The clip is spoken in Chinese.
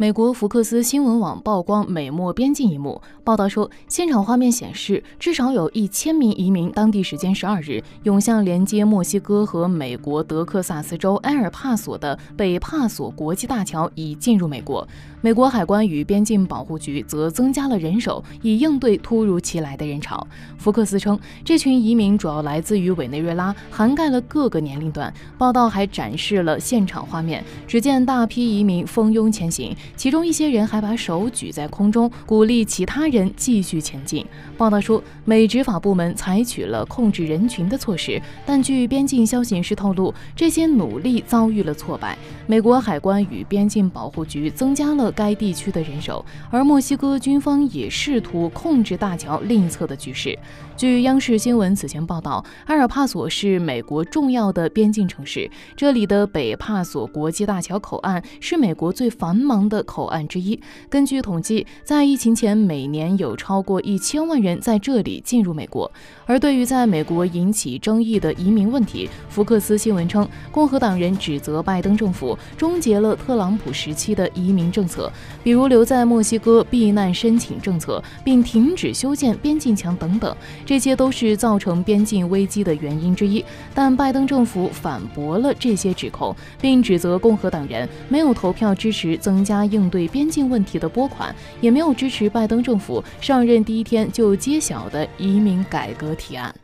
美国福克斯新闻网曝光美墨边境一幕。报道说，现场画面显示，至少有一千名移民，当地时间十二日涌向连接墨西哥和美国德克萨斯州埃尔帕索的北帕索国际大桥，已进入美国。美国海关与边境保护局则增加了人手，以应对突如其来的人潮。福克斯称，这群移民主要来自于委内瑞拉，涵盖了各个年龄段。报道还展示了现场画面，只见大批移民蜂拥前行。其中一些人还把手举在空中，鼓励其他人继续前进。报道说，美执法部门采取了控制人群的措施，但据边境消息人士透露，这些努力遭遇了挫败。美国海关与边境保护局增加了该地区的人手，而墨西哥军方也试图控制大桥另一侧的局势。据央视新闻此前报道，埃尔帕索是美国重要的边境城市，这里的北帕索国际大桥口岸是美国最繁忙的。口岸之一。根据统计，在疫情前，每年有超过一千万人在这里进入美国。而对于在美国引起争议的移民问题，福克斯新闻称，共和党人指责拜登政府终结了特朗普时期的移民政策，比如留在墨西哥避难申请政策，并停止修建边境墙等等，这些都是造成边境危机的原因之一。但拜登政府反驳了这些指控，并指责共和党人没有投票支持增加。应对边境问题的拨款，也没有支持拜登政府上任第一天就揭晓的移民改革提案。